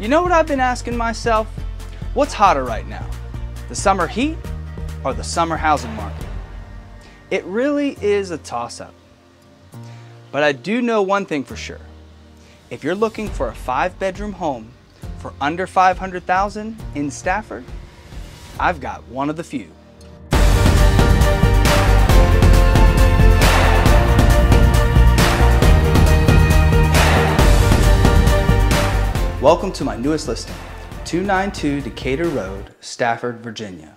You know what I've been asking myself? What's hotter right now? The summer heat or the summer housing market? It really is a toss up. But I do know one thing for sure. If you're looking for a five bedroom home for under 500,000 in Stafford, I've got one of the few. Welcome to my newest listing, 292 Decatur Road, Stafford, Virginia.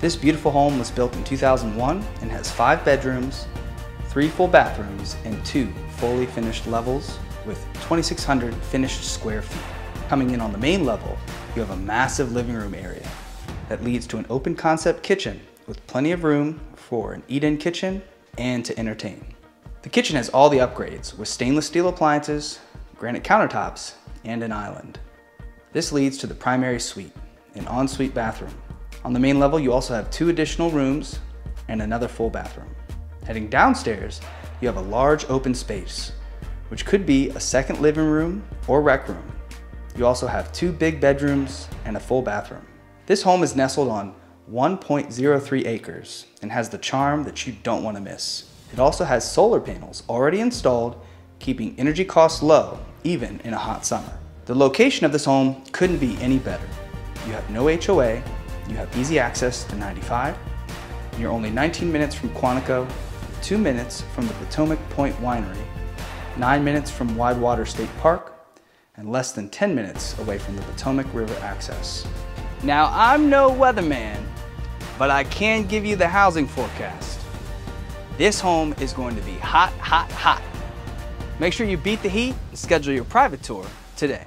This beautiful home was built in 2001 and has five bedrooms, three full bathrooms, and two fully finished levels with 2,600 finished square feet. Coming in on the main level, you have a massive living room area that leads to an open concept kitchen with plenty of room for an eat-in kitchen and to entertain. The kitchen has all the upgrades with stainless steel appliances, granite countertops, and an island. This leads to the primary suite, an ensuite bathroom. On the main level, you also have two additional rooms and another full bathroom. Heading downstairs, you have a large open space, which could be a second living room or rec room. You also have two big bedrooms and a full bathroom. This home is nestled on 1.03 acres and has the charm that you don't want to miss. It also has solar panels already installed, keeping energy costs low even in a hot summer. The location of this home couldn't be any better. You have no HOA, you have easy access to 95, and you're only 19 minutes from Quantico, 2 minutes from the Potomac Point Winery, 9 minutes from Widewater State Park, and less than 10 minutes away from the Potomac River access. Now, I'm no weatherman, but I can give you the housing forecast. This home is going to be hot, hot, hot. Make sure you beat the heat and schedule your private tour today.